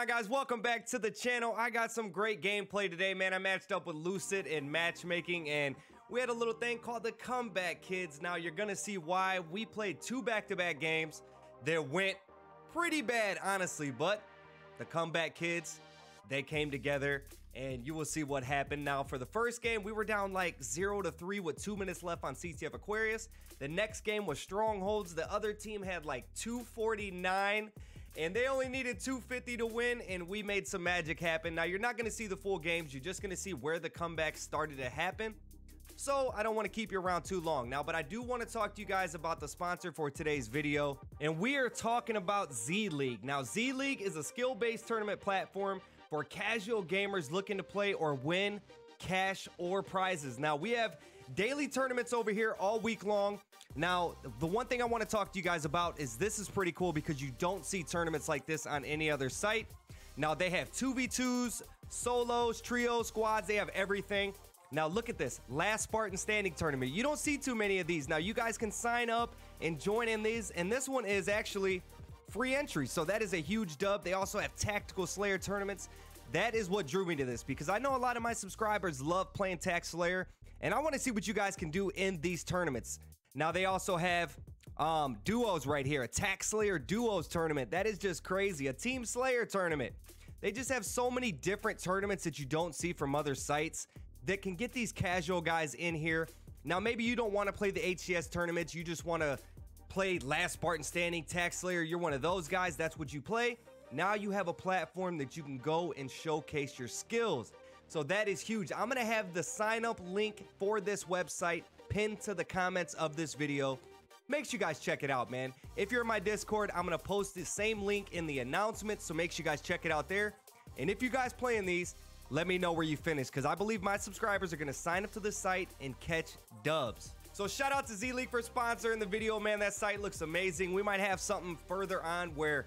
on, guys? Welcome back to the channel. I got some great gameplay today, man. I matched up with Lucid in matchmaking, and we had a little thing called the Comeback Kids. Now, you're to see why we played two back-to-back -back games that went pretty bad, honestly, but the Comeback Kids, they came together and you will see what happened. Now, for the first game, we were down like 0 to 3 with 2 minutes left on CTF Aquarius. The next game was Strongholds. The other team had like 249 and they only needed 250 to win and we made some magic happen. Now, you're not going to see the full games. You're just going to see where the comeback started to happen. So I don't want to keep you around too long now, but I do want to talk to you guys about the sponsor for today's video. And we are talking about Z League. Now, Z League is a skill-based tournament platform for casual gamers looking to play or win cash or prizes. Now, we have daily tournaments over here all week long. Now, the one thing I want to talk to you guys about is this is pretty cool because you don't see tournaments like this on any other site. Now, they have 2v2s, solos, trios, squads, they have everything. Now look at this, last Spartan standing tournament. You don't see too many of these. Now you guys can sign up and join in these. And this one is actually free entry. So that is a huge dub. They also have Tactical Slayer tournaments. That is what drew me to this because I know a lot of my subscribers love playing Tac Slayer and I want to see what you guys can do in these tournaments. Now they also have um, duos right here, a Tac Slayer duos tournament. That is just crazy. A Team Slayer tournament. They just have so many different tournaments that you don't see from other sites that can get these casual guys in here. Now, maybe you don't want to play the HCS tournaments. You just want to play Last Spartan Standing, Tac Slayer. You're one of those guys. That's what you play. Now you have a platform that you can go and showcase your skills. So that is huge. I'm to have the sign up link for this website pinned to the comments of this video. Make sure you guys check it out, man. If you're in my Discord, I'm to post the same link in the announcement. So make sure you guys check it out there. And if you guys playing these, let me know where you finished because I believe my subscribers are to sign up to the site and catch dubs. So shout out to Z League for sponsoring the video, man. That site looks amazing. We might have something further on where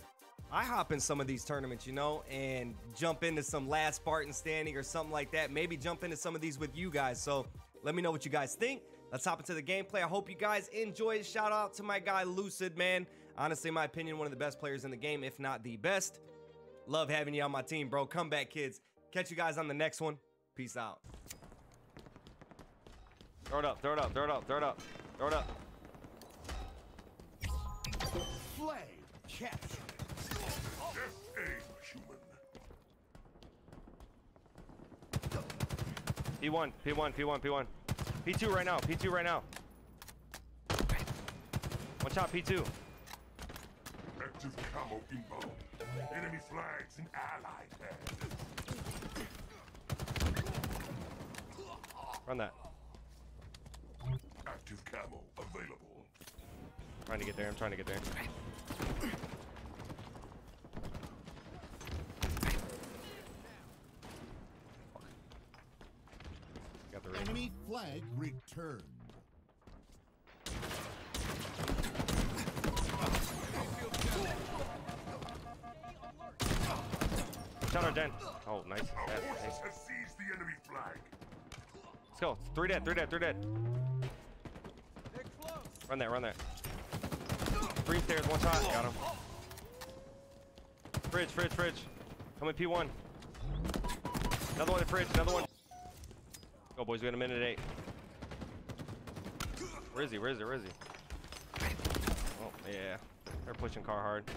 I hop in some of these tournaments, you know, and jump into some last Spartan standing or something like that. Maybe jump into some of these with you guys. So let me know what you guys think. Let's hop into the gameplay. I hope you guys enjoy it. Shout out to my guy Lucid, man. Honestly, in my opinion, one of the best players in the game, if not the best. Love having you on my team, bro. Come back, kids. Catch you guys on the next one. Peace out. Throw it up, throw it up, throw it up, throw it up, throw it up. Flame capture. Death aim, human. P1, P1, P1, P1. P2 right now, P2 right now. One shot, P2. Active camo inbound. Enemy flags in allied hands. Run that. Active camo available. Trying to get there, I'm trying to get there. Got the ring. Enemy flag returned. Shot our den. Oh, nice. Our Yeah, forces nice. have seized the enemy flag. Let's go. Three dead, three dead, three dead. Run that, run that. Three stairs, one shot. Got him. Fridge, fridge, fridge. Coming P1. Another one in fridge, another one. Go, boys. We got a minute eight. Where is he? Where is he? Where is he? Oh, yeah. They're pushing car hard. Do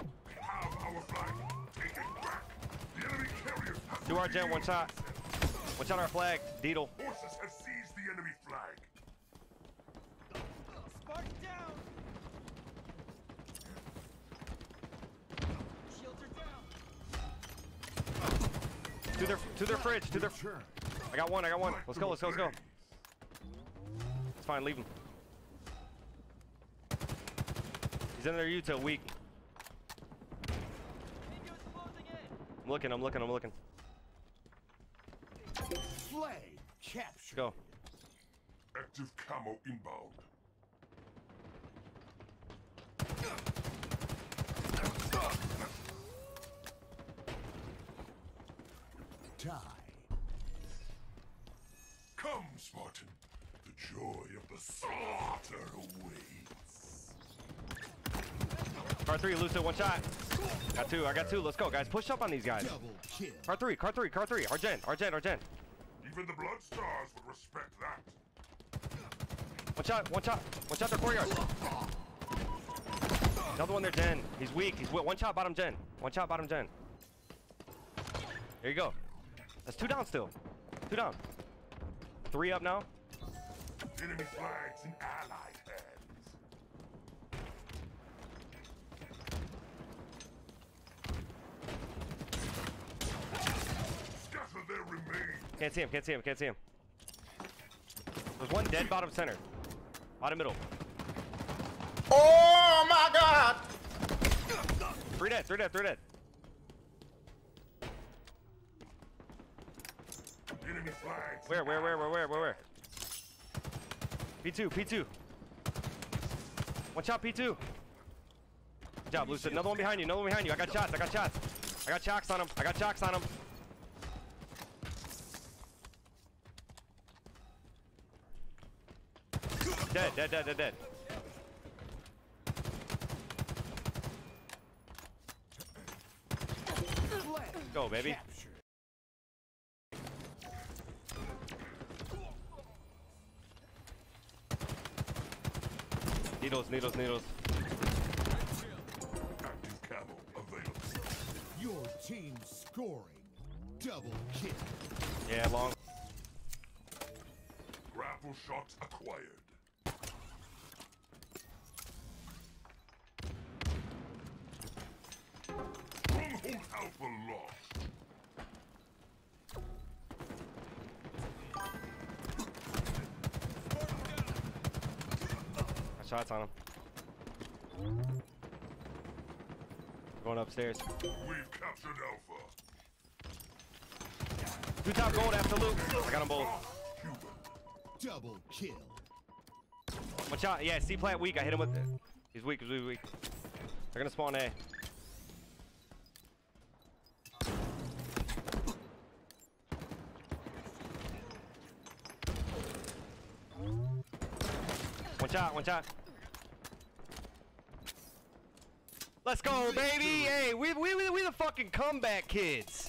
our flag. Take it back. The enemy carriers have Two our gen, one shot. One shot our flag. Deedle. Forces have seized the enemy flag. Spartan down! Shields are down! To their, to their fridge. To their. I got one. I got one. Let's go. Let's go. Let's go. It's fine. Leave him. He's in there. Utah weak. Windows! I'm looking. I'm looking. I'm looking. Flame capture. Go. Active camo inbound. Die. Come, Spartan. The joy of the slaughter awaits. Car three. Lucid. One shot. Got two. I got two. Let's go, guys. Push up on these guys. Car three. Car three. Car three. Argent. Argent. Argent. Even the Blood Stars would respect that. One shot. One shot. One shot. Their courtyard. Another one there, Jen. He's weak. He's wi- one shot. Bottom Jen. One shot. Bottom Jen. There you go. That's two down still. Two down. Three up now. Enemy flags in allied hands. Scatter their remains. Can't see him. Can't see him. Can't see him. There's one dead bottom center. Bottom middle. Oh my god! Three dead. Three dead. Three dead. Enemy flags. in Where? Where? Where? Where? Where? Where? Where? P2. P2. One shot. P2. Good job, Lucid. Another one behind you. Another one behind you. I got shots. I got shots. I got chocks on him. I got chocks on him. Dead, dead, dead, dead, dead. Go, baby. Needles, needles, needles. Active camo available. Your team scoring. Double kill. Yeah, long. Grapple shot acquired. Stronghold Alpha lost. Shots on him. Going upstairs. We've captured Alpha. Two top gold after loot. I got them both. Cuban. Double kill. Watch out. Yeah, C plant weak. I hit him with it. He's weak. He's weak. weak. They're gonna spawn A. One shot. One shot. Let's go, baby! Hey, we we we we the fucking comeback kids.